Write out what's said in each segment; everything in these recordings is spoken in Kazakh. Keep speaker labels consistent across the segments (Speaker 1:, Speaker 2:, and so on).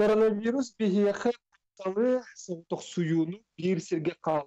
Speaker 1: Коронавирус бихиэхэ талы соңтох суюну бир сирге кал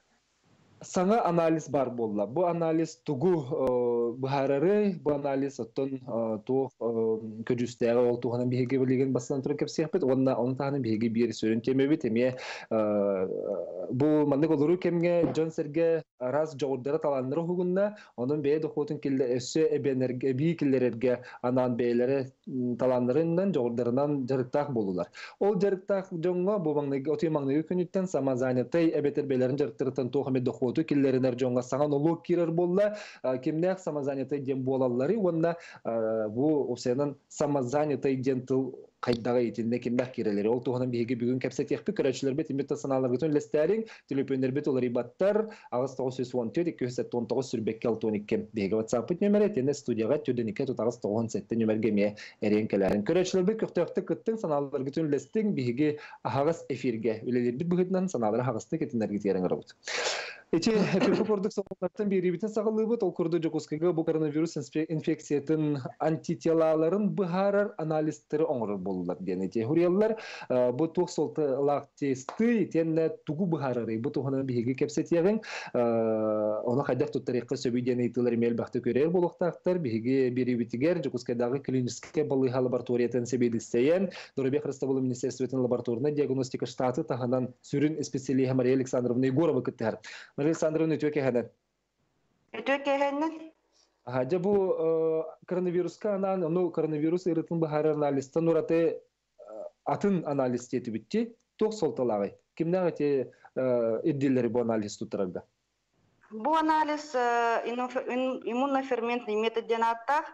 Speaker 1: саңа анализ бар болла. Бу анализ тугу бухарары, бу анализ оттон ту көжүстәге ол туганы биһиге билеген басынан турып кепсияппет. Онна он таны биһиге бир сөрүн темебит эме бу манны голуру кемге Джон Серге раз жогордара таланныры хугунна, онун бее дохотун килде өссө эбенерге би киллерерге анан бейлери таланнырынан жогордарынан жарыктак болулар. Ол жарыктак жоңго бу маңны оты маңны күнүттен самазанетай эбетер бейлерин жарыктыртан тухаме дохот оту киллеринер жоңга саңан олуг кирер болла кимнех самозанятый дем болаллары онна бу осенин самозанятый ден тыл кайдага итинде кимдах кирелери ол туганан биһиги бүгүн кепсет яхпы көрөчүлөр бет имбетта санаалар гытын лестерин телепөндөр бет олар ибаттар агыс 914 219 сүрбекке 12 биһиги whatsapp нөмери тене студияга төдөнүкке тутагыс 97 нөмерге ме эрен келерин көрөчүлөр бет көктөктө кыттын санаалар гытын лестин биһиги агыс эфирге үлелер бит бүгүннан санаалар агысты кетинерге тиерен робот Эти соңғаттан бері бітін сағылыбыт, ол көрді жокускага бұл коронавирус инфекциятын антителаларын бұхарар анализтері оңырыр болулар дені. Те хуриялар бұл туқ солты лақ тесті, тенне тугу бұхарары, бұл туғынан бігі кепсет егін, оны қайдақ тұттарыққа сөбейден ейтілер мел бақты көрер болуқтақтар, бігі бері бітігер жокускадағы клиническе балыға лабораториятын себедістейен, Дорабек Растабылы Министерстветін лабораторына диагностика штаты тағынан сүрін специалиха Мария Александровна Егорова күттер. Александровна. Өтөке хәнен. Хаҗа бу коронавируска анан, ну коронавирус ирытын бахар анализтан ураты атын анализ етіп битти. Ток солталагы. Кимнәр те иддилләре бу анализ тутырга?
Speaker 2: Бу анализ иммуноферментный методден аттак,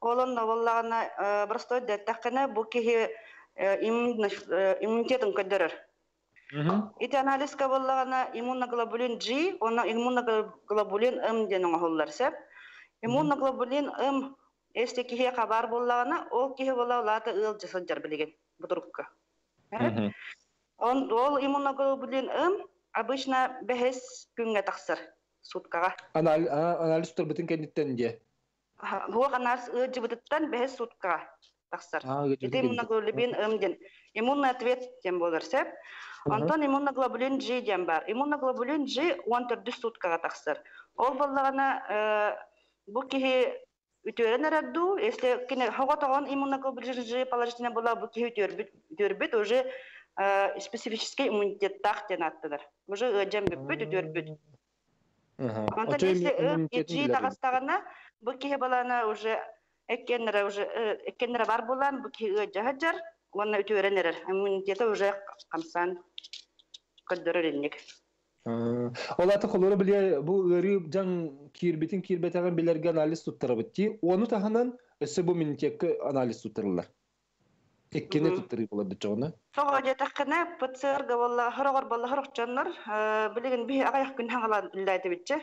Speaker 2: олон новоллагына простой дәттәкне бу кихи иммунитетын көдөрөр. Ити анализка боллагана иммуноглобулин G, она иммуноглобулин M денен оһоллар сеп. Иммуноглобулин M эсте кихе хабар боллагана, ол кихе болла лата ыл жасан жар билеген будурукка. Он ол иммуноглобулин M обычно бехес күнгә тахсыр суткага.
Speaker 1: Анализ тур бүтүн кенниттен де.
Speaker 2: Бу анализ ы жибыттан бехес суткага тахсыр. Ити иммуноглобулин M ден. Иммунный ответ тем болар сеп. Антон иммуноглобулин G дем бар. Иммуноглобулин G 14 суткага тахсыр. Ол боллагана бу кихи үтөрен эредду, если кине хого тогон иммуноглобулин G положительно була бу кихи үтөрбүт уже специфический иммунитет так ден аттылар. Уже жем бүт үтөрбүт. Антон если G тагыстагана бу кихи балана уже эккеннере уже эккеннере бар булан бу кихи жахаджар, онна үтөренер. Иммунитети уже камсан көддөрөр инник.
Speaker 1: Олаты холору биле бу ыры жан кирбитин кирбетеген билерге анализ туттара битти. Оны таханан өсө бу минтекке анализ туттырылар. Эккене туттыры болады жоны.
Speaker 2: Сого жетакына ПЦР га болла хорогор болла хорокчаннар билеген би агаяк күн хаңала билдайты битче.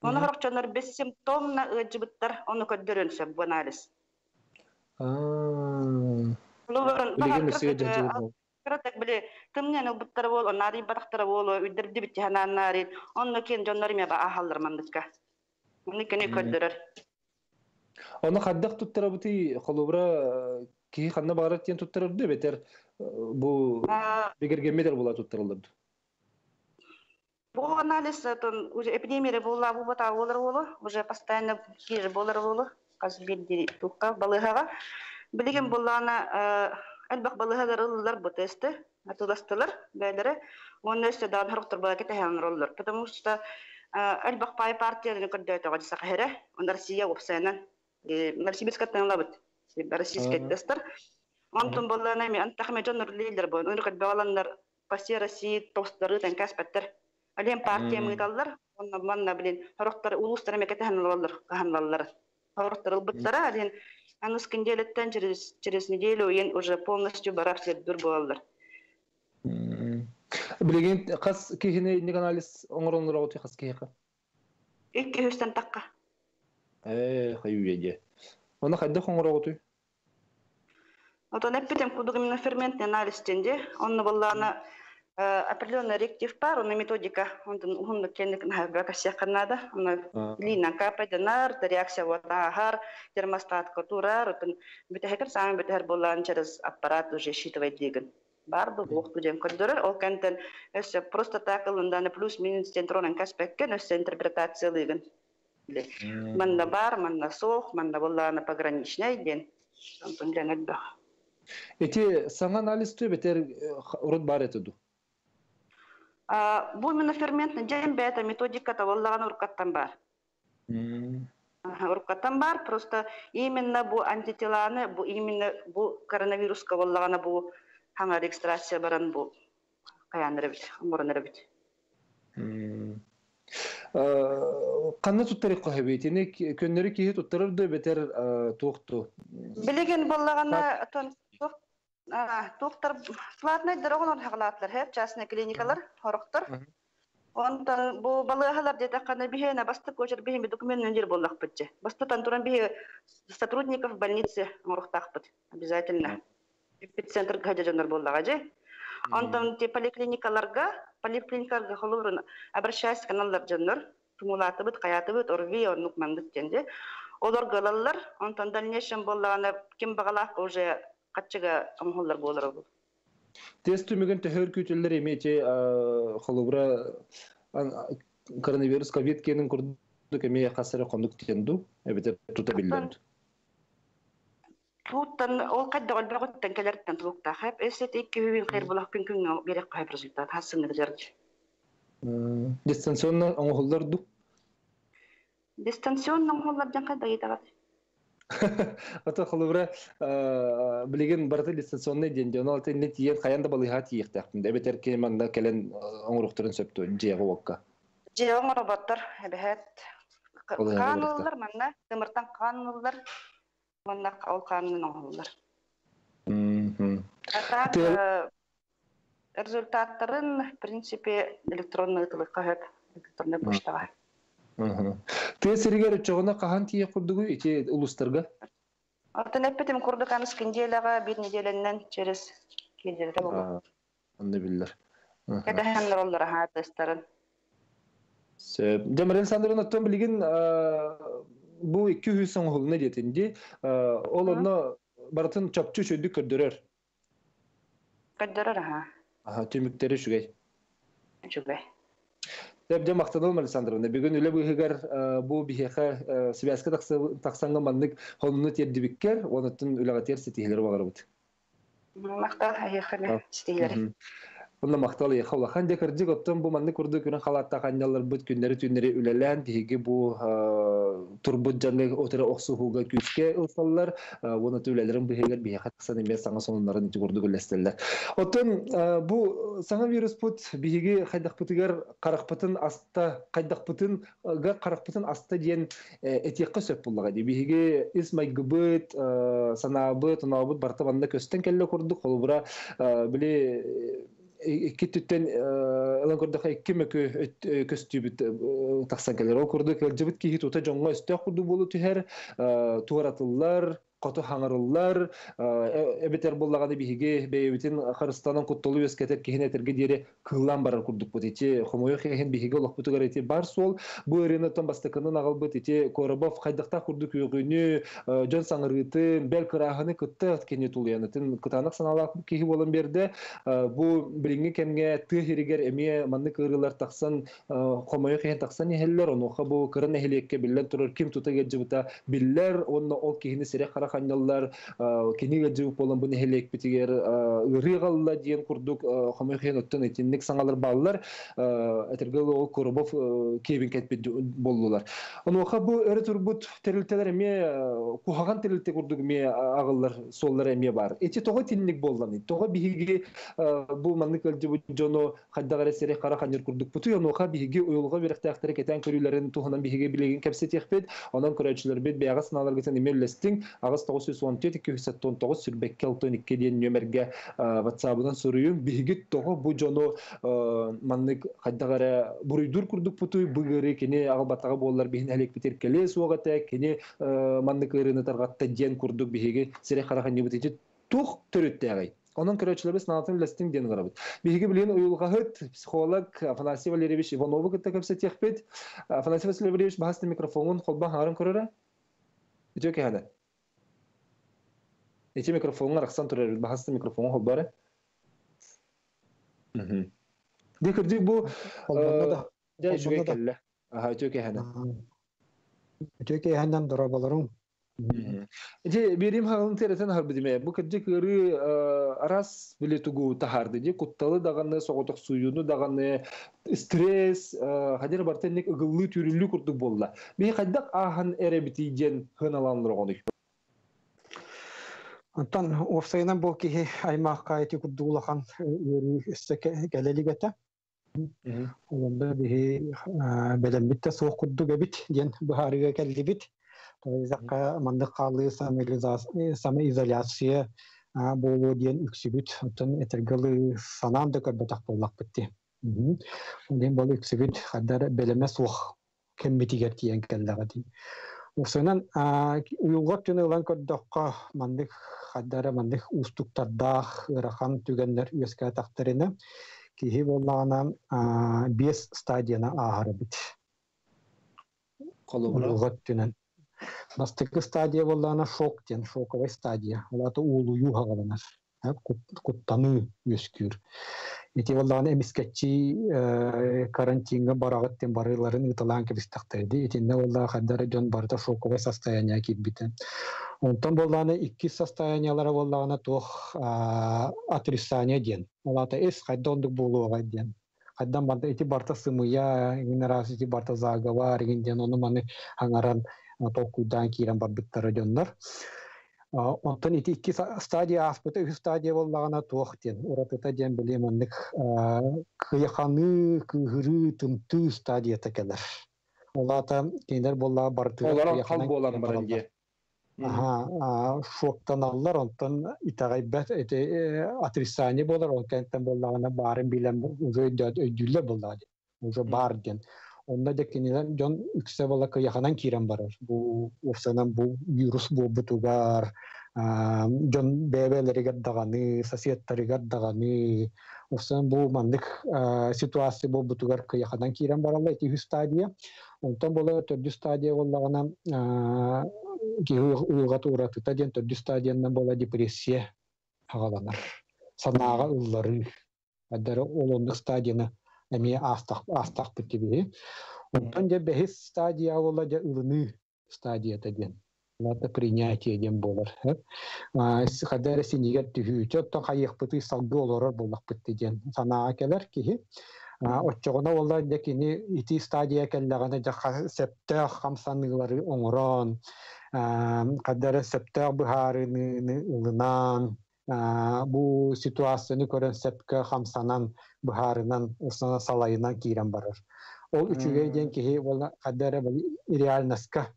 Speaker 2: Оны хорокчанар бес симптомна ыжыбыттар оны көддөрөнсө бу анализ. Кратак биле кимнен убуттар бол, нари барактар бол, үддерди бит ханан нари. Онно кен жоннор ме ба ахаллар мандыка. Уни кене көддөрөр.
Speaker 1: Оны хаддак туттара бути холобра ки ханна барат тен туттарырды бетер бу бегергемедер була туттарылды.
Speaker 2: Бу анализ тон уже эпидемия була бу бата болар болу, уже постоянно кир болар болу. Каз бир тукка балыгага. Билеген булана Әлбәк балыһалар ыллар бу тесте, атыластылар, бәйләре. Оны өстә дан хөрөктөр бала кете һәм роллар. Потому что әлбәк пай партияны көндә тагы сахара, онда Россия опсайнан. Э, Россия каттан лабыт. Российский тестер. Онтон балларына ми антахме жонор лидер бу. Оны көт балалар паси Россия тостары. Алем партия онна манна улустар роллар, роллар. Хорохтарылбыттара, адин аныс кинделеттен через через неделю ен уже полностью барап сердур болалар.
Speaker 1: Билеген қас кехіне не анализ оңырыңыр ауты қас кеха.
Speaker 2: Икки хүстен таққа.
Speaker 1: Э, хаю еде. Оны қайда оңыр ауты?
Speaker 2: Отон эппитем кудуг именно ферментный анализ тенде, онны болланы определенный реактив бар, оны методика, ондан ухунды кенник нахабрака сияқанада, оны лина капайданар, реакция ватахар, термостатка турар, отын бітәхекер сами бітәхер болланы через аппарат уже считывать деген. Бар бұл уқты ден көндірір, ол кәнтен өсі просто так ылынданы плюс-минус тентронын кәспеккен өсі интерпретация деген. Манда бар, манда соқ, манда болланы пограничный ден. Ден әлбәқ.
Speaker 1: Эти саңа анализ түй бетер урут бар етуду.
Speaker 2: Бу именно ферментный ден бета методика таваллаган уркаттан бар. Уркаттан бар, просто именно бу антителаны, бу именно бу коронавируска боллагана бу хаңа регистрация баран бу каяныры бит, мурыныры бит.
Speaker 1: Канны туттары кохабетини көннөрү кихи туттарырды бетер тукту.
Speaker 2: Билеген боллагана тон Доктор платный дорогон хагалатлар хеп частный клиникалар хороктор. Онтан бу балыгалар дете кана бихена басты көчөр бихен документ нендер боллак битче. Басты тантуран бихе сотрудников больницы мурухтак бит обязательно. Эпицентр гаджандар боллага же. Онтан те поликлиникаларга, поликлиникаларга холурун обращаясь каналлар бит, каяты бит, орви, онук мандык денде. Олар галалар, онтан дальнейшем боллагана ким багалак уже каччыга амхоллар болар бу.
Speaker 1: Тест түмеген төхөр күтүллер эмече холобра коронавирус ковид кенин курдук эме касыры кондук тенду эбете тута билден.
Speaker 2: Туттан ол кадда ол багыт тенкелерден тулукта хап эсет икки хүбин кайр булак күн берек кайп результат.
Speaker 1: Дистанционно.
Speaker 2: Дистанционно кайда.
Speaker 1: Ата холобра билеген барты дистанционный ден жона алты не тиен каянда балыха тиектәктин. Эбетер кеманда келен оңруктарын сөптү жега вакка.
Speaker 2: Жега роботтар эбет кануллар манна тымыртан кануллар манна ол канун оңуллар.
Speaker 1: Мм.
Speaker 2: Результаттарын, в принципе, электронный тылыкка хөп, электронный почтага.
Speaker 1: Ты сиригер чогона кахан тие курдугу ити улустарга?
Speaker 2: Атын эппетим курдук аныс кинделага бир неделеннен через кеделде болду.
Speaker 1: Анды биллер.
Speaker 2: Кедэхэн роллар ха тестарын.
Speaker 1: Демарен Сандрын оттон билген бу 200 соң хулна детинди. Ол онно бартын чапчу чөйдү көрдөрөр.
Speaker 2: Көрдөрөр ха.
Speaker 1: Аха, түмүктери шугай.
Speaker 2: Шугай.
Speaker 1: Деп же мактаныл Александровна. Бүгүн үле быгыгар бу бихеха связка таксанга маннык хонуну тердибиккер, онуттун үлөгатер сетихилер багарыбыт.
Speaker 2: Мактал хайыхы сетихилер.
Speaker 1: Онна мактал я хавлахан де кырдык оттон бу манны курду күнү халатта канялар бут күннери түннери үлелен биги бу турбут жанны отера оксухуга күчке ылсаллар оны түлелерин бигер бие хатсан эмес саңа сонунларын курду гөлестелер. Оттон бу саңа вирус бут биги хайдак бутыгар каракпытын аста кайдак бутын га каракпытын аста диен этиякка сөп буллага ди биги исмай гыбыт санабыт набыт барта банда көстен келле курду колбура били киттүттен ылан көрдөк икки мөкө көстүбүт таксан келер ол көрдөк жыбыт кихи тута жоңго болу туаратыллар кото хаңарыллар эбетер боллаганы биһиги бейбитин Кыргызстандан куттулу өскетер кихинетерге дире кыллан барар курдук бут ити хомойо хехин биһиги олокпутугар ити бар сол бу эренотон бастыкынын агалбыт ити коробов кайдакта курдук үгүнү жон саңырыты бел кырахыны кытты кене тулуянытын кытанак санала кихи болон берде бу билинги кемге тыхиригер эми манны кырылар таксан хомойо хехин таксан эхеллер онуха бу кырын эхелекке биллен турар ким тута геджибута биллер онно ол кихини сире кара ханняллар кини гаджу болон буны хелек битигер ырыгалла диен курдук хомохен оттон этинник саңалар баллар этергел ол коробов кебин кетпит болдулар онуха бу өрө турбут терилтелер эме кухаган терилте курдук ме агыллар соллар эме бар. Эти того тинник болланы того биһиги бу маннык өлжү жоно хаддагара сере кара ханжыр курдук буту онуха биһиги уйулга беректактары кетен көрүлөрүн тухунан биһиги билеген кепсетехпет онон көрөчүлөр бит сыналар гесен эмеллестиң агыс 917 219 сүрбекке алтын икке диен нөмерге ватсабынан соруюм биһиги того бу жоно маннык хаддагара буруйдур курдук буту быгыры кини агалбаттага боллар биһин элек битер келе суогата кини маннык ырыны таргатта диен курдук биһиги сере кара ханжы бутичи тух төрөттәгәй Onun көрөчүлөрүбүз натын лестин ден гарабыт. Биһиги билен уйулгаһыт психолог Афанасий Валерьевич Иванов кытта кепсе техпет. Афанасий Васильевич бахасты микрофонун холба харын көрөрө. Итөк хана. Эти микрофонун рахсан турар бахасты микрофонун холбары. Мхм. Дикерди бу жай жүгө келле. Аха, итөк хана.
Speaker 3: Итөк хандан дорабаларым.
Speaker 1: Же берим хагын тересен харбыдыме. Бу кэджи кыры арас биле тугу тахарды. Же кутталы даганы соготок суюну даганы стресс хадер бартенник ыгыллы түрүллү курдук болла. Би кайдак ахан эребити жен хыналанлыр гону.
Speaker 3: Антан офсайнан бу ки аймакка эти курдуулахан өрү өссө келелигете. Онда бихи белембитте соох курдук эбит ден бухарыга келдибит. Тоизакка мандык калы самоизоляция болу диен үксүбүт отон этергалы санам да көрбөтак боллак битти. Ден үксүбүт хаддар суох тиен. Усынан уюлга түнө улан көрдөккө мандык хаддара мандык устуктардах ырахан түгеннер үескә тактырына кихи боллагана бес стадияна ахары бит. Уюлга түнөн Настыкы стадия боллана шок ден, шоковая стадия. Олаты улу юхагаланар. Куттаны өскүр. Эти боллана эмискетчи карантинга барагыт тен барыларын ыталан кебистактайды. Этинне болла хаддары жон барда шоковая состояние кирбите. Онтан боллана икки состояниялары боллагана тох отрицание ден. Олата эс хайдондук болуга ден. Хайдан барда эти барта сымыя, генерация эти барта заговар, ден оны маны аңаран толкуйдан киирен барбыттары дьоннор. Онтон ити икки стадия аспыты үс стадия боллагана туох ден. Уратыта ден билеманнык кыяханы, кыгыры, тымты стадия текелер. Олата кейдер болла барды.
Speaker 1: Олар кал болан баранге.
Speaker 3: Аха, шоктан аллар, онтон итагай бәт эти отрицание болар, он кенттен боллагана барын билен уже өйдүлле боллады. Уже бар ден. Онда да кенелен жон үксе бала кыяханан кирен барар. Бу офсанан бу вирус бу бутугар, жон бебелеригер даганы, сосиеттаригер даганы, офсан бу мандык ситуация бу бутугар кыяханан кирен баралла эти стадия. Онтан бола төрдү стадия боллагана ки уйгат уратыта ден төрдү стадиянан бола депрессия хагаланар. Санаага ыллары. Адары олондук стадияны эми астак битиби. Онтон же бехис стадия ола же ылыны стадия деген. Лата принятие ден болар. Хадары синигер түхүүчө то кайык быты салгы олорор болак битти ден. Санаа келер ки Отчогона олар декини ити стадия келлеганы жака септе хамсаныгылары оңорон, кадары септе быхарыны ылынан, бу ситуацияны көрөн сепке хамсанан быхарынан усана салайынан кирен барар. Ол үчүгө ден кихи ол кадары реальностька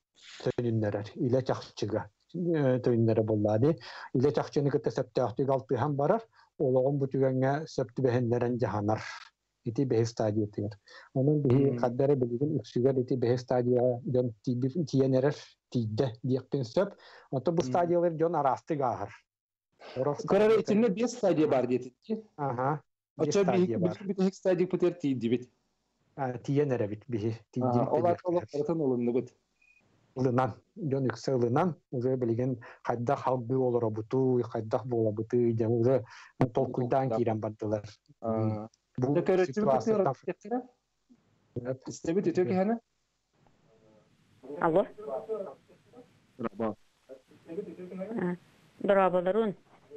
Speaker 3: төнүннерер, иле чакчыга төнүннере боллады. Иле чакчыны кытта септе ахтык алтыхан барар, олоғын бүтүгенге септи бехенлерен жаханар. ити беhe стадия тигер. Onun bihi kaddere bilgin üksüger iti behe stadия jon tiyenerer tidde diyektin söp. Ota bu stadiyalar jon arastı
Speaker 1: bir bir bir tek stadya puter tiddi bit.
Speaker 3: Tiyenere bit bihi. Tiddi.
Speaker 1: Olar olar taratan olundu bit.
Speaker 3: ылынан жон үксе ылынан уже билген хайда халбы олора буту хайда бола буту же уже толкуйдан кирен бардылар
Speaker 1: Бу көрөчү Истебит өтөк хана?
Speaker 4: Алло. Дорабаларун.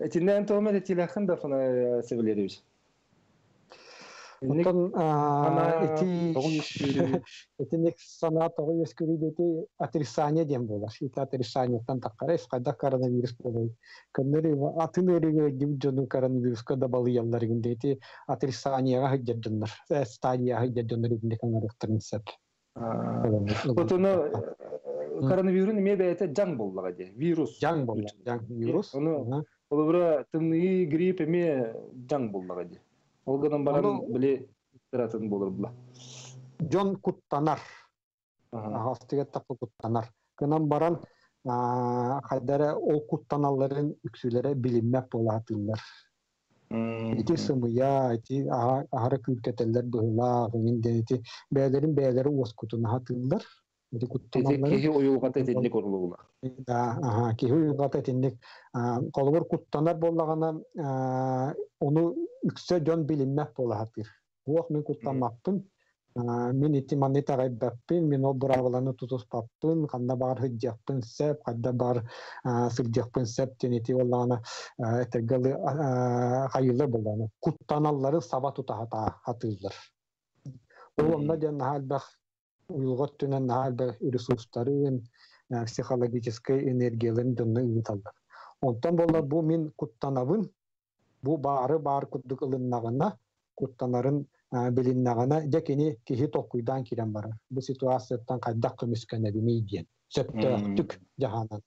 Speaker 1: мактал. Этинен томер этилахын да фана Севлерович.
Speaker 3: Онтон
Speaker 1: ана
Speaker 3: эти отрицание дем болар. Ити таккара эскайда коронавирус болой. Атын коронавируска да балы дети отрицанияга
Speaker 1: коронавирус неме жан боллага де. Вирус.
Speaker 3: Жаң болар, жаң вирус.
Speaker 1: Оны
Speaker 3: Ага.
Speaker 1: Ол бара тымны грипп эме жан боллага де. Ол гынан баран биле тыратын болор була.
Speaker 3: Жон куттанар.
Speaker 1: Ага.
Speaker 3: Тапы куттанар. Кынан баран хайдара ол куттаналарын үксүлere билинмек болатылар. Ити сымыя, ити күркетелер быһыла, гын денити бәлерин бәлери уос кутуна хатылар.
Speaker 1: Кеһи уюлгата
Speaker 3: да, тинник колбор куттанар боллагана ону үксө жон билинмек болатыр. Уох мен куттанмаппын. Мен ити манны тагайбаппын, мен ол бураваланы тутуспаппын, канда бар сеп, канда бар сеп, тен ити оллана этергалы хайылы боланы. Куттаналлары саба тутахата. Ол ден нахалбах уйылгот түнен нахалбах ресурстарын, психологической энергияларын донны ыыталлар. Онтан болла бу мен куттанабын, бу бары бар куддук ылыннагына, куттанарын билиннагына, декени кихи токуйдан кирен бара. Бу ситуацияттан кайдак көмүскенебини диен. Сөптөктүк жаханан.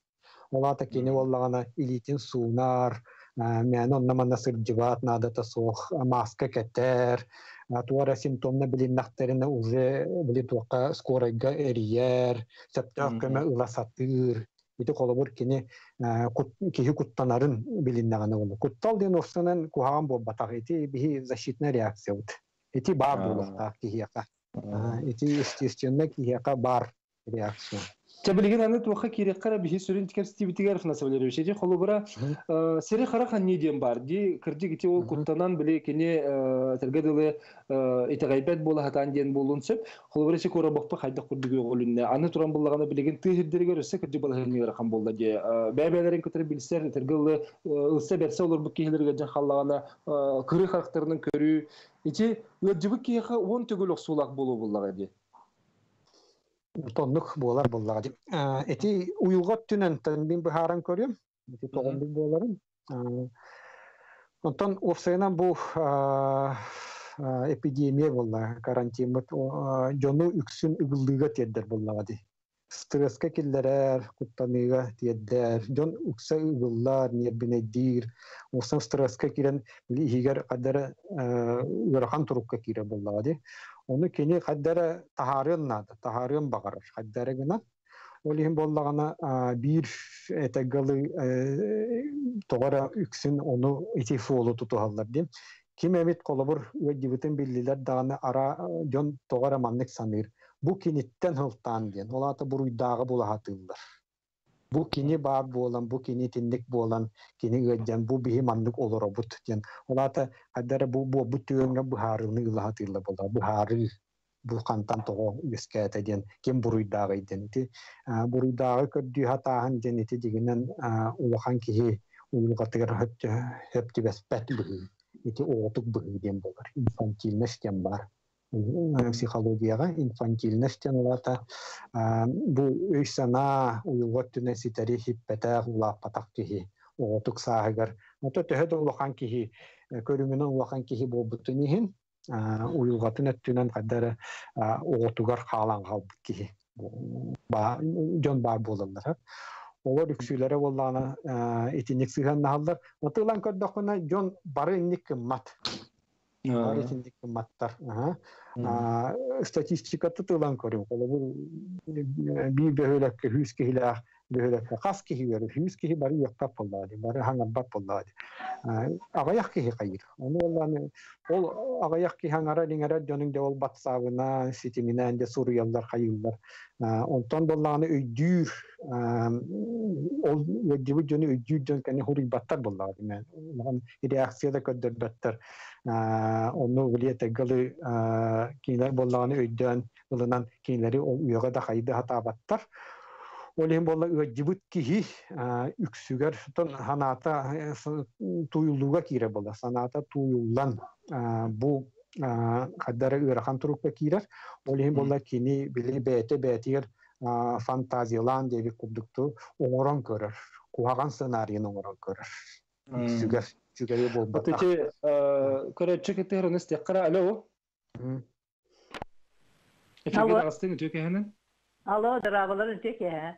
Speaker 3: Олата кени боллагана илитин суунар, мен онна манна сырджыбаат надата суох, маска кетер, туара симптомна билиннахтерина уже били туака скорайга эриер, сөптөк көмө ыласатыр, ити колобур кини киһи куттанарын билиннагана болу. Куттал ден орсунан кухаган болбатак, ити биһи защитная реакция бут. Ити бар киһияка. Аа, Ити естественно киһияка бар реакция.
Speaker 1: Чабилеген аны туаха кирек кара бихи сүрин тикер стибитигер фна сабелер бишети холу бара сери хара хан не дем бар ди кырди гити ол куттанан биле кене тергедиле итагайбет бола хатан ден болун сөп холу бара секора бакпа хайда курдугу голунне аны туран буллаганы билеген тыһирдерге өсө кырди бала хелнигер хан болда ди бәбәләрен көтөр билсер тергеле ылса берсе олар бу киһилерге жан халлагана кыры характарының көрүү ити өджүбү киһа он түгүл оксулак болуу буллага ди
Speaker 3: Тоннук буолар буллага дип. Э, Эти уюлгат түнен тен бин бихаран көрүм. Эти тогон бин буоларын. Э, Онтон офсайнан бу а, эпидемия болла, карантин бут жону үксүн үгүлдыга тиеддер боллага ди. Стресска киллерер, куттаныга тиеддер, жон үксө үгүллар, нербинедир, осан стресска кирен игер кадары ырахан турукка кире боллага ди. Оны кени кадары тахарын нады, тахарын багарар, кадары гына. Ол иһин боллагана бир этегалы тоғара үксін оны ити фуолу тутуһаллар дим. Ким эмит колобур үөдибитин биллилер даганы ара жон тоғара маннык саныр. Бу киниттен хылтаан диен. Олата буруйдагы бу биһи маннык олоробут диен. Олата кадара бу бу бу түйөнгө бухарыны ылахатылар бола. Бухары бу кантан того үскәтә диен. Ким буруйдагы диен. Ти буруйдагы көрдү хатаһын диен ити дигенен улахан киһи уйулгатыгар höptibes pet быһы. Ити оотук быһы диен болар. Инфантильность диен бар. М, Психологияга инфантильность диен олата бу өй сана уйулгат түнен ситери хиппетә улапатак киһи оотук сааһыгар. Ото төһөд улахан киһи көрүмүнөн улахан киһи болбутун иһин уйулгатын өттүнен кадары оотугар хаалан калбыт киһи. Ба жон бар болалар. Олар үксүләре болланы итинник сыган нахалдар. Отылан көрдөкүнө жон бары инник кыммат. Бары инник кымматтар. Аха. А, статистикаты тылан көрүм коло бу би бөһөлөккө хас кихи берер хүс кихи бары юктап боллаади бары хаңарбап боллаади агаях кихи кайыр ону олланы ол агаях ки хаңара диңара жонуң де ол батсабына ситимина энде суруяллар кайыллар онтон боллааны өйдүүр ол өйдүбү жону өйдүүр мен реакцияда көддөрбөттөр onu biliyete gılı kiler bollağını öydön ылынан кинилери ол үйөҕө да хайды хатаабаттар Олем болла ыаджыбыт киһи үксүгер тон ханаата туюллууга кире болла санаата туюллан бу каддара ыарахан турукка кирер Олем болла кини били бээте бээтигер фантазиялан деби курдукту оңорон көрөр. Куаган сценарийин оңорон көрөр. Үксүгер үксүгер болбата.
Speaker 1: Отече көрөччү кетер онус теккара алло.
Speaker 5: Алло.
Speaker 1: Эфирге төкеһенен
Speaker 5: Алло, дырабаларын теке.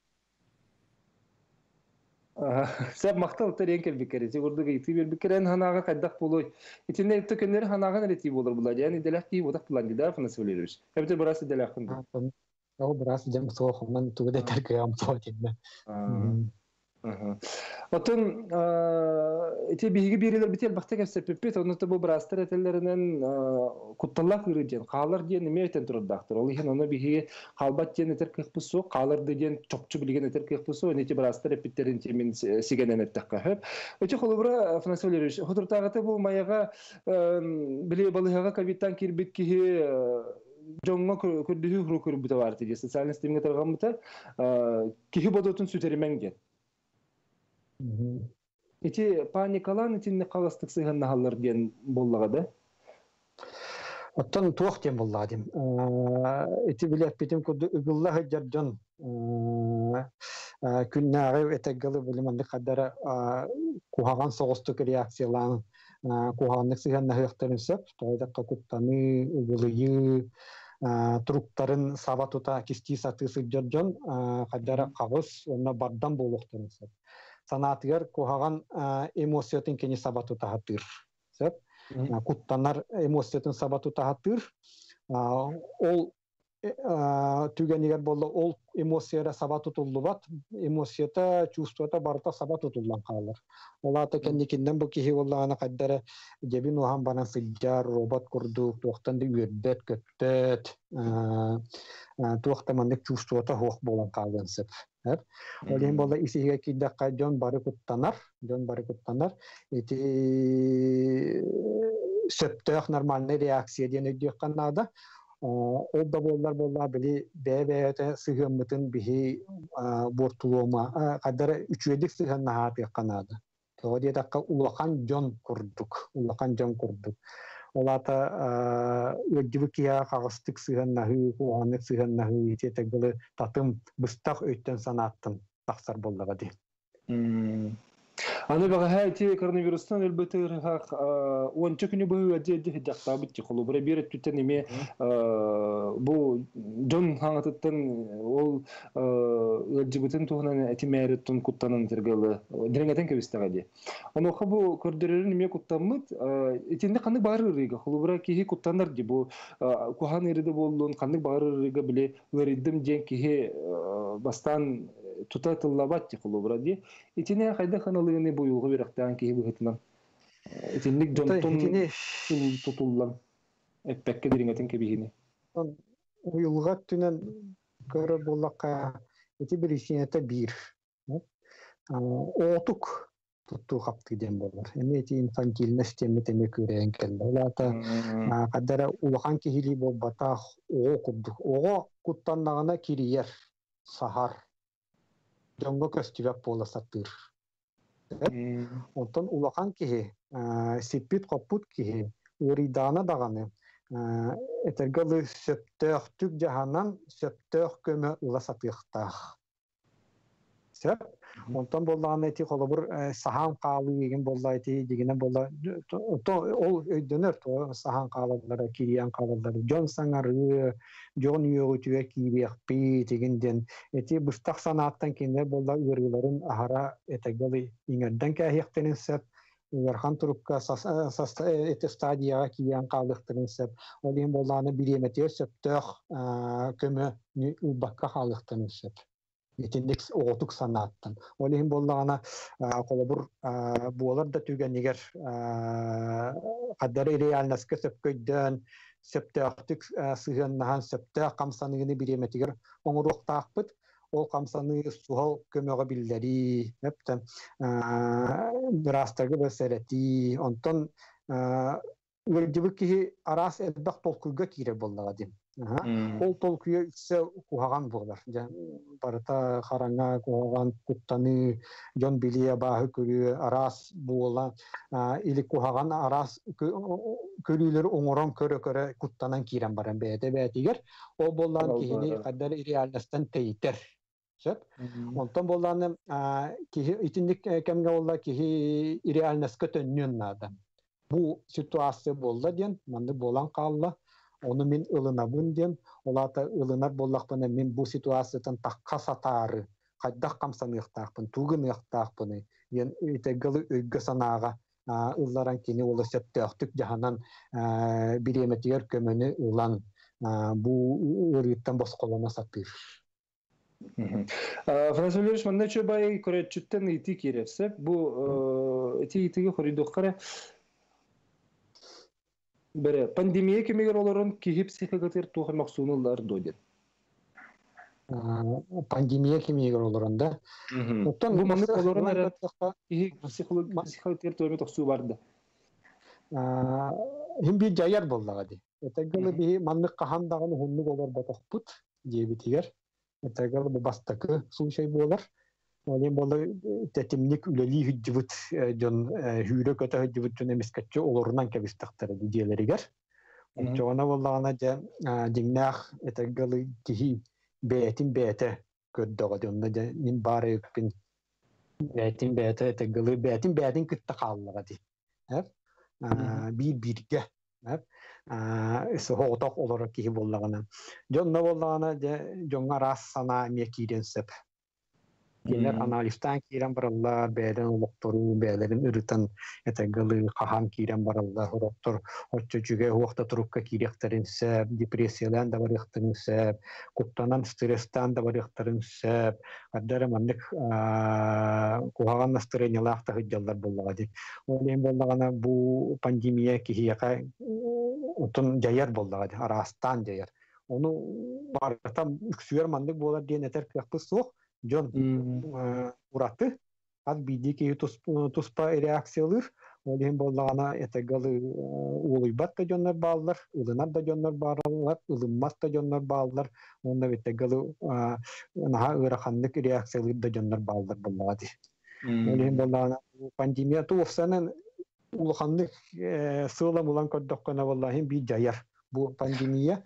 Speaker 1: Сәп мақтал тәрен кел бикер. Же урды гайты бер бикерен ханага кайдак болой. Итинде итте көннәр ханага рети булыр булар. Яни делак ки бодак булан дида фана сөйлөрүш. Хәбте барасы делак кынды.
Speaker 3: ол біраз жем соохунан тугуде теркеям соотинне
Speaker 1: Отын эти биһиги бирилер бител бахта кепсе пеппет онута бу брастер этелеринен кутталлак үрүден каалар диен эме этен турдактыр. Ол ихин оны биһиги калбат диен этер кыхпысу, каалар диен чокчу билген этер кыхпысу, эти брастер эпиттерин темин сигенен эттекка хөп. Өчө холубра фнасолериш. Хутуртагаты бу маяга биле балыга кабиттан кирбит кихи жоңго көрдүхү хуру көрбүтө барты же социальный стимге таргамыта кихи бодотун сүтерименген. Ити паникалан итинне каластык сыган нахаллар диен боллага да.
Speaker 3: оттон туох тем болладим эти билет битим куду ыгылла жардон күннәгы этеггалы билиманды кадара кухаган соғыстык реакциялан куханнык сыган нахыктарын сөп тойдакка куттаны ыгылыйы труптарын саба тута кисти сатысы жоржон кадара кабыз онна бардан болуктарын сөп. Санаатыгар кухаган эмоциятын кени саба тута хатыр сөп куттанар эмоциятын саба тута хатыр ол түгенигер болду ол эмоцияда саба тутуллубат эмоцията чувствата барта саба тутуллан калар олата кенникинден бу кихи боллагана каддара жебин ухан банан сыджар робот курдук туохтанды үөрбет көттөт туохтамандык чувствата хуох болан сеп Олин болла исиге киддакка жон бары куттанар, жон бары куттанар. Эти сөптөк нормальный реакция диен өйдүк канада. Ол да боллар болла били бәбәте сыгыммытын бихи бортулома кадары үчүедик сыгын нахаты канада. Тоди дакка улахан жон курдук, улахан жон курдук. Олата кия кагыстык сыгын нахы, куанык сыгын нахы ите тегылы татым быстак өйттен санаттын тахсар боллага ди.
Speaker 1: Аны бага хайти коронавирустан элбетер хак он чөкүнү бу аде де жакта битти холу бир бир түтен эме бу жон хаңатыттан ол элжибитин туһунан этимереттун куттанын тергелы диреңетен кебистага ди. Аны бу көрдөрөрүн эме куттамыт этинде кандык баары ырыга холу бира кихи куттандар ди бу кухан ириде болдун кандык баары ырыга биле өридим жен кихи бастан тута тыллабат ди. Итине кайда ханалыгыны буюлгу бирактан кихи быхытынан. Итинник жонтон тутуллан. Эппекке диреңетен кебихини.
Speaker 3: Уюлга түнен көрө боллакка эти бир ишинете бир. Отук тутту капты дем болар. Эми эти инфантильность теме теме көрөйөн келди. Олата кадара улахан кихили болбата ого курдук. Ого куттандагана кириер сахар. Жоңго көстүбөк бола саттыр. Онтон улахан кихи сиппит коппут кихи уридана даганы этергалы сөптөөх түк жаһанан сөптөөх көмө ыла сатыахтаах. Сөп Онтон боллаан эти холобур сахан каалы деген болла эти дегенен болла ол өйдөнөр сахан каалалары кириан каалалары жон саңары жон үйөгүтүгө кириэхпи дегенден эти бустак санааттан кине болла ыарыларын ахара этегели иңерден кээхиэхтенин сөп Верхан турукка эти стадияга киен калыктырын сөп олин болланы биреметер сөптөх көмө убакка калыктырын сөп итинник оотук санааттан. Олин боллагана колобур буолар да түгенигер каддары реальностька сөпкөйдөн сөптөөктүк сыгыннахан сөптөөх камсаныгыны биреметигер оңуруктаакпыт ол камсаны суһал көмөҕө биллэри эптен бырастагы бөсөрөти онтон үрдүбү киһи араас элбэх толкуйга кире боллага дим. Ол толкуя үксе кухаган буолар барыта хараңа кухаган куттаны жон билие бааһы көрүө араас буола или кухаган араас көрүүлөр оңорон көрө көрө куттанан кирен баран бээте бээтигер ол боллан кихини каддар реальностан тейтер сөп? Онтон болланы кихи итинник кемге болла кихи реальностка төннүн наада бу ситуация болла диен манды болан калла onu min ылынабын ден олата ылынар боллакпын мен бу ситуациятан такка сатаары кайдах камсаныктаакпын тугыныктаакпын ен итегалы өйгө санаага ылларан кини ула сөптөктүк жаһанан биреметигер көмөнү ылан бу ырыттан босколона сатыр
Speaker 1: Франц Валерьевич, манда чөбай көрөтчүттен ити кирепсе, бу ити итиги хоридоккара Бере пандемия кемегер олорун киһи психогатер туха максунулар дойден.
Speaker 3: Пандемия кемегер олорун да.
Speaker 1: Оттан бу маны олорун ара киһи психогатер туйме токсу барды.
Speaker 3: Хим би жаяр боллага ди. Этегеле би манны кахан дагын хунну болор батакпут дебитигер. Этегеле бу бастакы сушай болар. Олен болы тетимник үлели хүджибут жон хүрө көтө хүджибут жон эмискетче олорунан кебистактары диелеригер. Жона боллагана же дигнах этегалы кихи бетин бете көддөгө жонда же нин бары өкпин бетин бете этегалы бетин бетин кытта каллыга ди. Би бирге со хооток олоро кихи боллагана. Жонна боллагана же жонга рас сана сеп. Кинер анализтан кирен бараллар, бәлен улуктуру, бәлерин ырытан этегалы хахан кирен бараллар, хороктор, отчо жүге хуакта турукка киректерин сөп, депрессиялан да да деп. Олен боллагана бу пандемия кихияка утун жаяр боллага деп, арастан жаяр. Onu барытам үксүер мандык болар диен этер кыякпы суох, Жон ураты аз бидики туспа реакциялыр олен боллагана этегалы улуйбат да жоннор баалар ылынар да жоннор баалар ылынмас да жоннор баалар онда этегалы наха ыраханнык реакциялыр да жоннор баалар боллагади олен боллагана пандемия туовсанын улуханнык сыылам улан көрдөхкөна боллахин би жаяр бу пандемия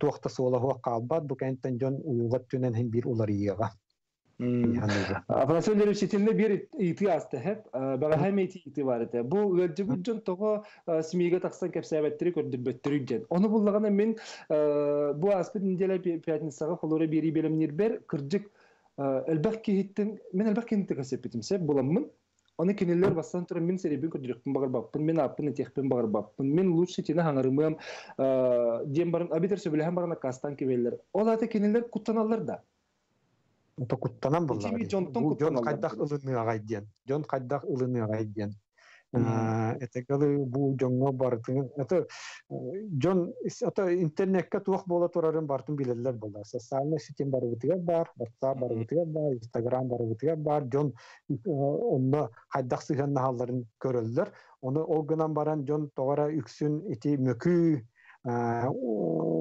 Speaker 3: туохта суола хуа калбат бу кенттен жон уюгат түнен хем бир улар иега
Speaker 1: Француз университетinde bir iti astı hep. Bana hem iti iti var ete. Bu gıcıgıcın toğu simiga taksan kepsebetleri kördübbettirügen. Onu bullagana men bu aspet indele piyatnisaga kolora biri belemnir ber kırcık elbek ki hittin men elbek ki hittin kasepetim se bulamın. Оны кинелер бастан тұрын мен көдірекпін бағыр баппын, мен аппын етекпін бағыр баппын, мен лучше тені хаңарымым, дем барын, абитер сөбілеген барына кастан кебелер. Ол аты кинелер куттаналар да.
Speaker 3: Куттанан.
Speaker 1: Ичими жонтон
Speaker 3: кайдах ылыны агайден. Жон кайдах ылыны агайден. Это галы бу жоңго бартын. Это жон это интернетке туак бола турарын бартын билелер булда. Социальный сетем бар бутыга бар, WhatsApp бар бутыга бар, Instagram бар бутыга бар. Жон онно кайдах сыган халларын көрөлдөр. Оны ол гынан баран жон тогара үксүн ити мөкү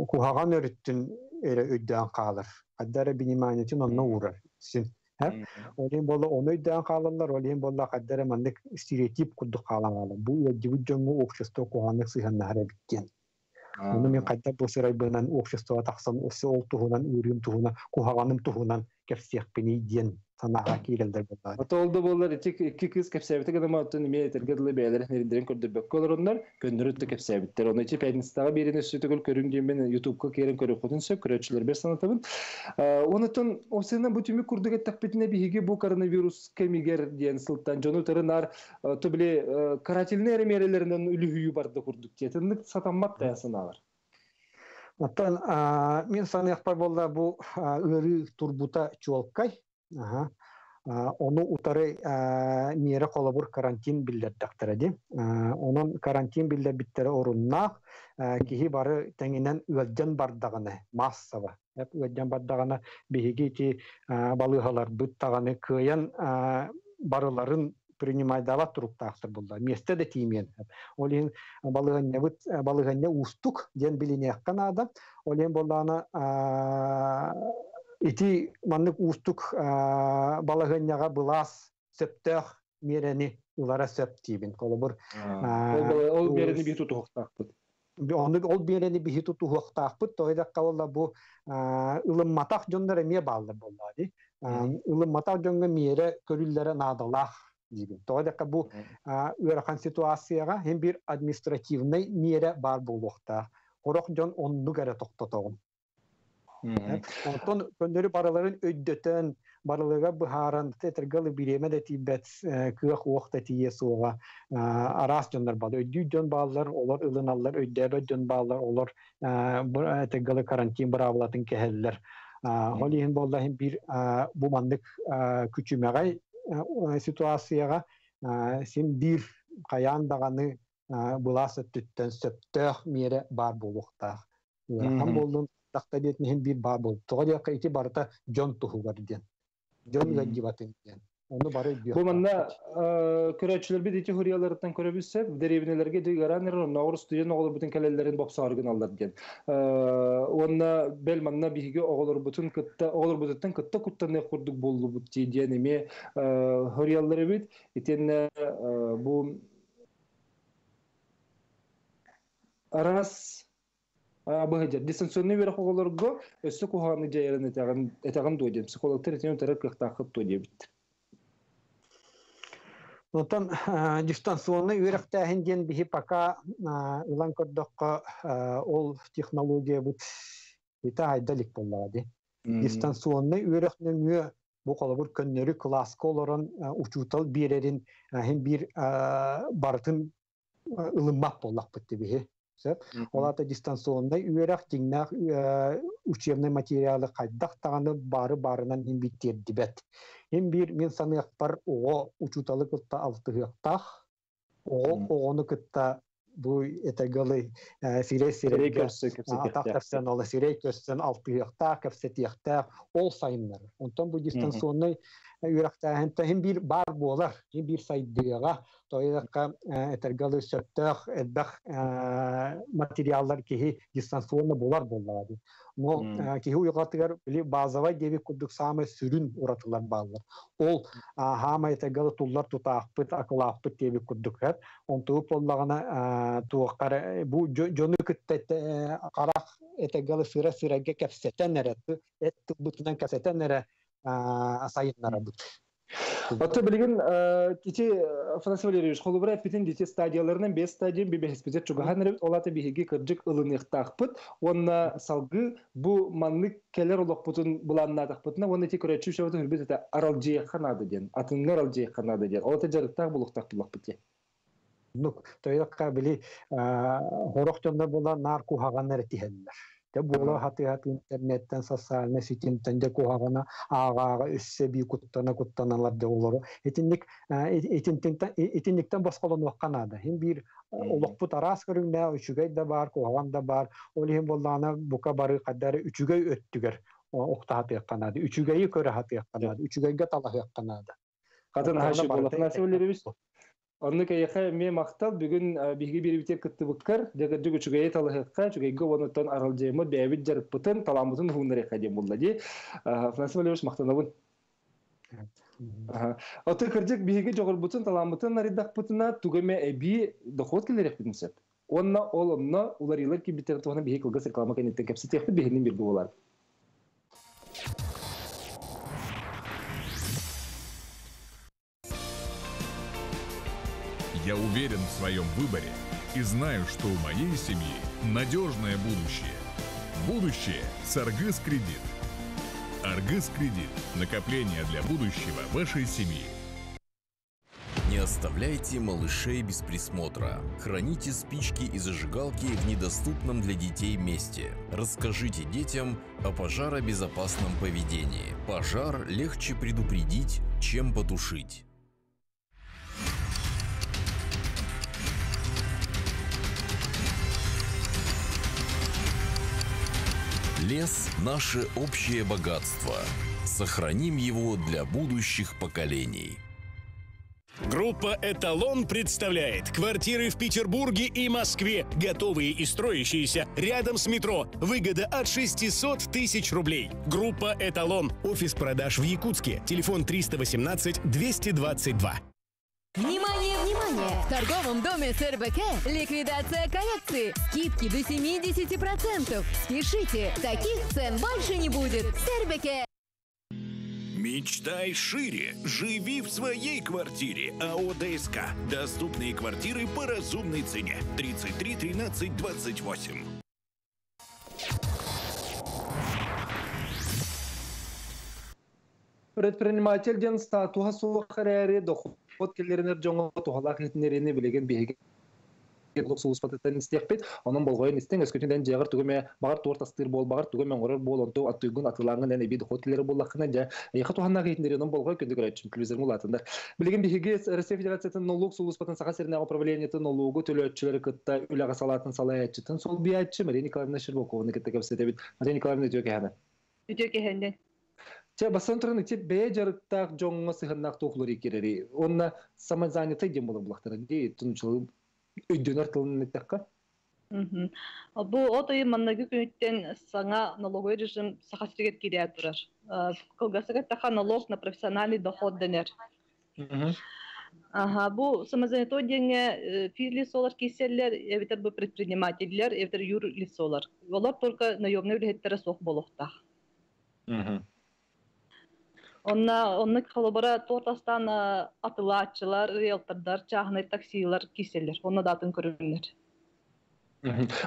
Speaker 3: кухаган өрүттүн эре өйдөөн калыр. Аддара биниманиятин онно урар. Син Олин болла оны өйдөөн калалар, олин болла каддара мандык стереотип курдук каалаңалы. Бу өдүбү жоңу общество куханнык сыганнахара биткен. Оны мен кайда бу сырайбынан обществоға тақсан осы ол туһунан үрүм туһуна кухаганым туһунан кепсиякпини диен санаға киирелдер буллар
Speaker 1: Ото олду итик икки кыз кепсәбите гына маттын ме тергедле бәйләр нердерен көрдөбөк колор оннар көндөрүттө кепсәбиттер. Оны ичи пәдинстага берине сөтөгөл көрүнгөн мен YouTube-ка керен көрүп көрөчүлөр бер санатабын. Онутун осына бу түмү курдуга такпетине биһиги бу коронавирус кемигер диен сылтан жону тырынар то биле карательный мерелеринен үлүhüyü барды курдук тетинник сатаммат таясыналар.
Speaker 3: Оттан мен саныяқпар болда бу ыры турбута чуалкай. Ага. Оны утары мере колобур карантин билдердактар ди. Онун карантин билдер биттері оруннақ кихи бары тәңинен үлден бардаганы массава. Эп үлден бардаганы биһиги ти балыгалар буттаганы кыян барыларын принимайдала туруктаактыр булда. Месте де тимен. Олин балыганне бут балыганне устук ден билинеяккан ада. Олин болданы ити маннык устук балыганняга былас сөптөх мерени улара сөп тибин. Колобур
Speaker 1: Ол берени биту тухтакпыт.
Speaker 3: Оны ол берени бихи тутуһуохтаахпыт, тойдакка болла бу ылымматах дьоннор эмие бааллар боллади. Ылымматах дьонга миере көрүллere наадалах дибин. Тойдакка бу үөрахан ситуацияга hem bir административный миере бар болуохта. Хорох дьон онну гара токтотогун. Онтон көндөрү бараларын өйдөтөн баралыга быхаран тетергалы биреме де тибет кыах уохта тие суга арас жондар бал өйдүү жон баллар олар ылыналлар өйдөбө жон баллар олар тегалы карантин бравлатын кехеллер холиин боллахин бир бу мандык күчүмегай ситуацияга син бир каян даганы буласы түттөн сөптөх мере бар болуктаа Хам болдун такта бетин хем бир бар бол. Тога дияка ити барыта жон туху бар ден. Жон гаджи батын ден. Onu bari diyor.
Speaker 1: Bu manna köröçülür bir iti huriyalarından körebilse derevnelerge de garanır naurus diyen oğlur bütün kalelerin bop sargın alır diyen. Onna bel manna bihige oğlur bütün kıtta oğlur bütün kıtta kutta ne kurduk bollu bu diyen абыһыдьар дистанционный оҕолорго өссө кухааны жайарын этаган дуодем психологтар этен утары кыахтаахыт дуодебит
Speaker 3: Онтон дистанционный үйрәктәһин ден биһи пока ылан көрдөхкө ол технология бут ита айдалик боллади. Дистанционный үйрәкнеңе бу колобур көннөрү класска олорон учутал бирерин хем бир бартын ылыммак боллак биһи. Сөп. Олата дистанционный үйрәк тиңнәк учебный материалы кайдак таганы бары барынан хим биттер дибет. Хим бир мен саныяк бар ого учуталы кытта алтыгыктах. Ого огону кытта бу этегалы сире сире атактарсан ола сире көссен алтыгыктах ол сайыннар. Онтон бу дистанционный үйрәктәһен тәһин бир бар болар. Бир сайдыга тойдакка этергалы сөттөх эдбах материаллар кихи дистанционно болар боллады. Но кихи уйгатыгар били базовай деби кудук самы сүрүн уратылар баллар. Ол хама этергалы туллар тутаакпыт акылаакпыт деби кудук хат. Он туып боллагана туаккар бу жону этергалы сыра сыраге кепсетен эретти. Эт бутунан кепсетен эре сайыннара бут.
Speaker 1: Отто билген кити Фанас Валерьевич холубра питин дите стадияларынан бес стадия бибес бизет чугахан олаты биһиги кырдык ылын ыктакпыт онна салгы бу манны келер олокпутун буланна такпытына онна ти көрөчү шөбөтө хүрбүт эте арал жие ханады ден атыннар арал жие ханады ден олаты жарыктак булуктак булакпыт те
Speaker 3: Нук тойдакка били хорохтонда була нарку хаганнар тиһеллер. Те була хаты хаты интернеттен социальный сетинтен де куһагана аагаага өссө бии куттана куттаналар де олору. Этинник этинниктен басколон вакканада. Хим бир олокпут арас көрүңнә үчүгәй да бар, куһаган да бар. Ол хим боллана бука бары кадары үчүгәй өттүгер. Окта хаты якканады. Үчүгәйи көрө хаты якканады. Үчүгәйгә талах якканады.
Speaker 1: Катын хаши болот насибелерибиз. Онны каяха ме мактал бүгүн биги бир битер кытты буккар дега дүгү чугай талахыкка чугайга вонотон арал жема бэбит жарып бутын таламутын хуннары кадем буллади. Француз левиш мактанабын. Оты кырдык биги жогор бутын таламутын наридак бутына тугаме эби доход келерек. Онна ол онна кылгыс реклама бир булар.
Speaker 6: Я уверен в своем выборе и знаю, что у моей семьи надежное будущее. Будущее с Аргыс Кредит. Аргыс Кредит. Накопление для будущего вашей семьи.
Speaker 7: Не оставляйте малышей без присмотра. Храните спички и зажигалки в недоступном для детей месте. Расскажите детям о пожаробезопасном поведении. Пожар легче предупредить, чем потушить. Лес – наше общее богатство. Сохраним его для будущих поколений.
Speaker 8: Группа «Эталон» представляет квартиры в Петербурге и Москве, готовые и строящиеся, рядом с метро. Выгода от 600 тысяч рублей. Группа «Эталон». Офис продаж в Якутске. Телефон 318-222.
Speaker 9: Внимание, внимание! В торговом доме СРБК ликвидация коллекции. Скидки до 70%. Спешите, таких цен больше не будет. СРБК.
Speaker 8: Мечтай шире. Живи в своей квартире. АО ДСК. Доступные квартиры по разумной цене. 33 13 28.
Speaker 1: предпринимателден статуха суохарари доход келлеринер жоңо тухалак хитнерини билеген биһиги онун болгоен истен өскөтүнден жагыр түгөме багар туор тастыр бол багар түгөме горор бол онту аттыгын атылаңын эне бит ход келлери боллакына жа эха туханна онун болгой биһиги россия саха серне салатын салаячытын сол биячы мария николаевна щербакова кытта кепсетебит мария николаевна
Speaker 10: Үтөкеһенден.
Speaker 1: Те басын тұрын те бе жарықтақ жоңға сыхыннақ тоқлыр екерері. Онна самозанятый дем болар бұлақтары. Де тұнчылы өйден артылын неттаққа.
Speaker 10: Бу от ый маннагы күнүттен саңа налоговый режим сахасыргет кирия турар. Кылгасыга таха налог на профессиональный доход денер. Ага, бу самозанятый деньги физлицолар киселлер, эвитер бу предпринимательлер, эвитер юрлицолар. Олар только наемный үлехеттере сох болохтах. Онна онны холобара тортастан атылаатчылар, риэлтордар, чахны таксилар киселлер. Онна датын көрүнөр.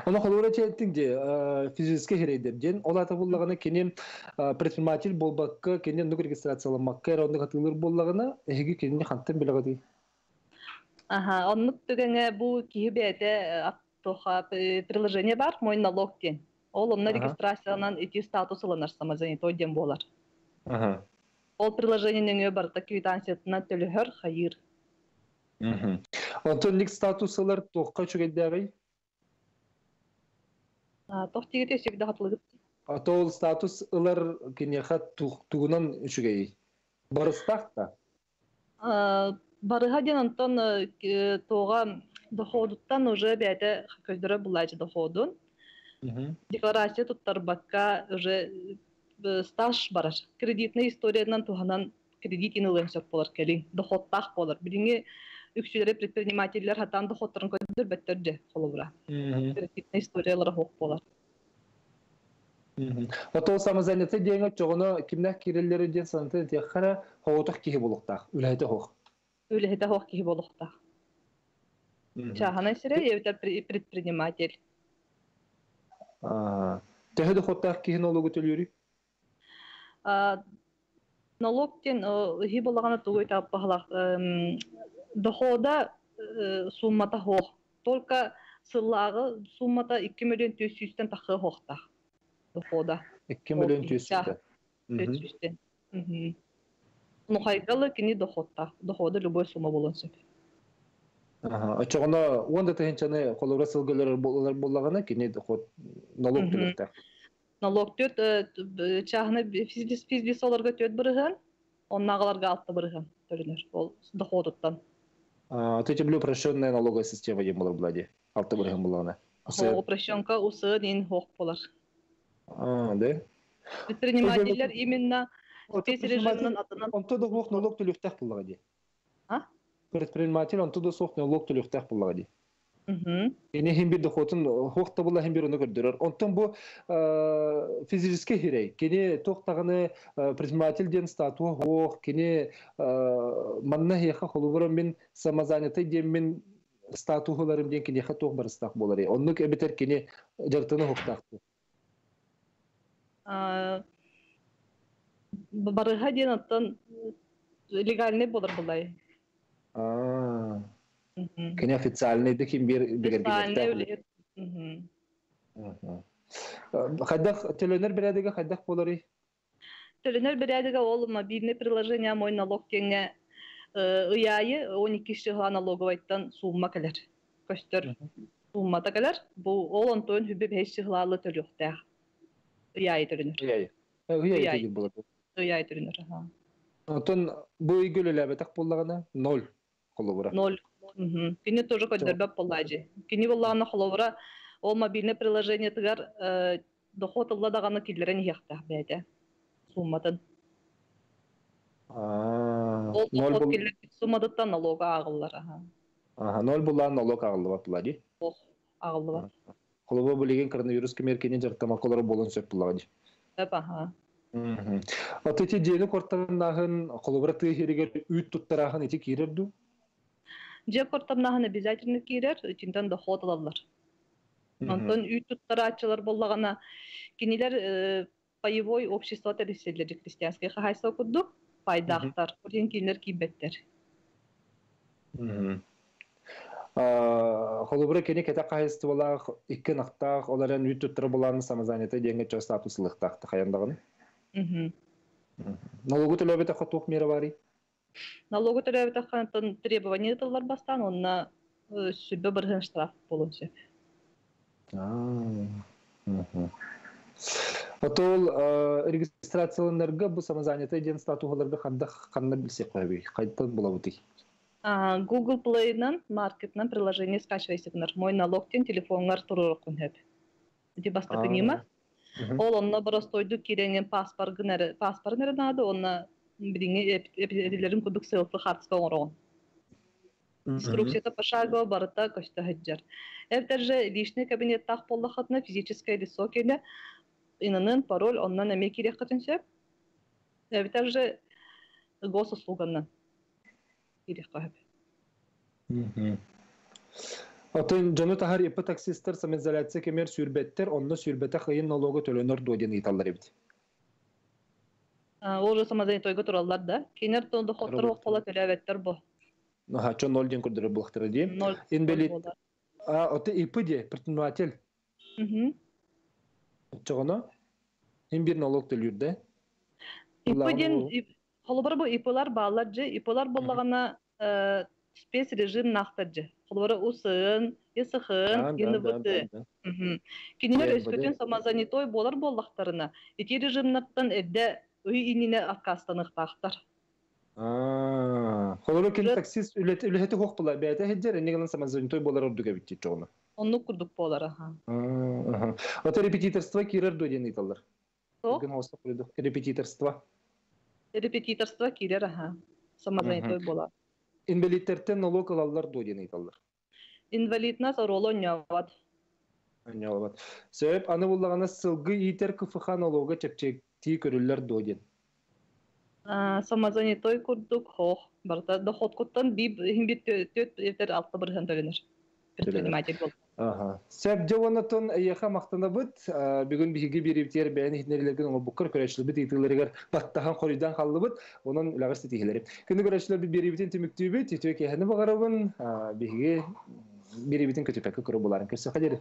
Speaker 1: Оны холура четтик же физически херейдер. Ден олата буллагына кенем предприниматель болбакка, кенем нук регистрацияланмакка, онды катылыр буллагына эги кенем хантын билегади.
Speaker 10: Ага, оннук түгеңе бу кихибете аттоха приложение бар, мой налог ден. Ол онна
Speaker 1: Ага.
Speaker 10: регистрациянан ити статус аланар самозанятый ден болар.
Speaker 1: Ага.
Speaker 10: Ол приложениенің барта квитанциятына төлөһөр хайыр.
Speaker 1: Онтон ник статусылар тоққа чүгелдәгәй.
Speaker 10: Тох тигите сигде хатлыгы.
Speaker 1: Атол статус ылар кенеха тугунан чүгәй. Барыстак та.
Speaker 10: Барыга ден антон э, тога доходуттан уже бәте көздөрө булайчы доходун. Декларация туттар бакка уже стаж барар. Кредитный историянан туганан кредит инылын сөп болар келин. Доходтах болар. Билинги үксүлери предпринимательлер хатан доходтарын көдөр беттерде холобура. Кредитный историялары хок болар.
Speaker 1: Атол самозанятый деңе чогоно кимнәк кирелләре ден санты тәхәра хаватах киһи булыктак. Үләйтә хох.
Speaker 10: Үлехете хок киһи болохта. Чахана сире евтер предприниматель.
Speaker 1: Тәһәдә хоттах киһи налогы төлөри.
Speaker 10: А, налогтен хи болагана тугой таппахлах дохода э, суммата хох. Только сыллагы суммата 2 миллион 400-тен тахы хохта. Дохода.
Speaker 1: 2 миллион
Speaker 10: Икка.
Speaker 1: 400.
Speaker 10: 400-тен. Ну хайгалы кини доходта. Дохода любой сумма болон сөп.
Speaker 1: Ага, чогоно онда тәһенчәне холора сылгылар булар буллагана кини хот налог
Speaker 10: Мгм. Налог төт чахны физлис физлис оларга төт бирген, оннагыларга алты бирген төлөнөр. Ол доходуттан.
Speaker 1: А, ты тебе упрощенная налоговая система дем булар булади. Алты буллагана.
Speaker 10: Ол упрощенка усы дин хок болар.
Speaker 1: А, да.
Speaker 10: Предпринимательлер именно спецрежимнан атынан
Speaker 1: Онто да хох налог төлөктәк буллагади.
Speaker 10: А?
Speaker 1: Предприниматель онто да сох налог төлөктәк буллагади.
Speaker 10: Мгм.
Speaker 1: Эне хим бир дохотун хохта була хим бир уну көрдөрөр. Онтон бу физически хирей. Кене тохтаганы э, предприниматель ден статуа хох, кене манна хеха холубура мен самозанятый дем мен статуһуларым диэн кини хатух барыстак болар. Оннук эбетер кини жартыны хоктақты.
Speaker 10: А, б- барыха диэн оттон легальный болар булай.
Speaker 1: А, Кіне официальный да ким бир
Speaker 10: бергер
Speaker 1: Хайдах төленер берәдеге хайдах болары.
Speaker 10: Төленер берәдеге ол мобильный приложение мой налог кеңе э, ыяйы 12 шыгы аналоговайттан сумма келер. Көстөр сумма та келер. Бу ол онтойн хүбе 5 шыгылалы төлөктә. Ыяйы төленер.
Speaker 1: Э, ыяйы.
Speaker 10: Ыяйы
Speaker 1: деген булады.
Speaker 10: Ыяйы төленер.
Speaker 1: Отон бу игөлөләбе так буллагана 0 кулы
Speaker 10: бара. 0 Угу. Кине тоже хоть дербе полади. Кине валла на холовра о мобильное приложение тигар э, доход алла даганы киллерен яхта бәйде. Суммадан.
Speaker 1: Аа.
Speaker 10: Ол доход киллер суммадан налога агыллар аха.
Speaker 1: Аха, ноль буллан налог агылды ба полади.
Speaker 10: Ох, агылды ба.
Speaker 1: Холова бүлеген коронавирус кемеркенен жартама колор болон сөп полади.
Speaker 10: Тап аха. Мм.
Speaker 1: Атыти дени кортаннагын холобра тыгерегер үт туттарагын ити кирерду.
Speaker 10: Же кортамнаһын обязательно кирер, içinden доход алалар. Антон үй туттарачылар боллагана кинилер паевой общество тересселери христианский хахайса кудду пайдахтар. Орен кинилер кибеттер.
Speaker 1: Қолыбыра кені кәті қайысты болақ, икі нақтақ, оларын үт туттары боланы самазанеті денге чо статуслықтақты қаяндағын.
Speaker 10: Мгм.
Speaker 1: Налогу төлөбеті хотуқ мері бари.
Speaker 10: Налогы төлөбөт аккантын требования тыллар бастан, онна э, сүббе бирген штраф болуңсы.
Speaker 1: Отол регистрацияланырға бұл самазанеті ден статуғаларды қандақ қанна білсе қойбей. Қайттан бола бұты.
Speaker 10: А, Google Play-нан, маркетнан приложение скачивайсыңар. Мой налогтен телефоңар турur күнһәп. Ди басқа
Speaker 1: А.
Speaker 10: кынима. Ол онна простойду киренген паспорт гынары, паспорт нады, онна бидиңе эпидилерин кудук селфи хартска оңорон. Инструкцията пошагово барыта көстө хыджар. Эптер же личный кабинеттах боллахатна физическое лицо келе инанын пароль оннан эме керек кытынсеп. Эптер же госуслуганнан керек кахып.
Speaker 1: Отын жону тахар ипы таксистер самизоляция кемер сүрбеттер, онны сүрбете қайын налогы төлөнөр дуоден италлар ебді.
Speaker 10: Ол же самозанятойго тураллар да. Кинер тонды хоттор
Speaker 1: Туралар.
Speaker 10: оқтала төлөбеттер бу.
Speaker 1: Аха, чон ноль ден дейм.
Speaker 10: Ноль.
Speaker 1: Ин белит,
Speaker 10: болар.
Speaker 1: а, оты ипы де, предприниматель, чоғына, ин бир налог төлүрдө.
Speaker 10: Ипыден холобар бу ипылар баалар же, ипылар боллагана спец режим нахтар же. Холобар усын, исыхын, ynыбыты. Кинилер
Speaker 1: бұды.
Speaker 10: самозанятой болар боллактарына. Ити режимнаттан эдде үй инине откастаныктактар.
Speaker 1: Холору кен таксист үлеті хоқ бұла, бәйті хеджер, енегінің самазонитой болар ордуга бітті чоғына.
Speaker 10: Онну курдук болар аха.
Speaker 1: Оты репетиторство кирер дуоден италлар.
Speaker 10: О?
Speaker 1: Ген хауста курду. Репетиторство.
Speaker 10: Репетиторство кирер аха. Самозанятой
Speaker 1: Мгм.
Speaker 10: болар.
Speaker 1: Инвалидтерден налог алалар дуоден италлар.
Speaker 10: Инвалидна сороло няват.
Speaker 1: Анялабат. Сөйіп, аны болағана сылғы итер кыфыха налога чепчекти көрілер дуоден.
Speaker 10: А, самозанятой курдук хох. Барта доход куттан биб химбит төт этер алты бирген төлөнөр. Предприниматель бол.
Speaker 1: Ага. Сөп жауанатын әйеха мақтана бұд, бүгін бігі берептер бәйін хитнерлерген оңы бұқыр көрәшілі бұд, итілерігер баттахан қорыдан қалды бұд, оның үлағыр стетихелері. Күні көрәшілер бір беребетін түміктүй бұд, тетуе кәхіні бағарабын, бігі беребетін көтіпәкі көрі боларын көрсі қадері.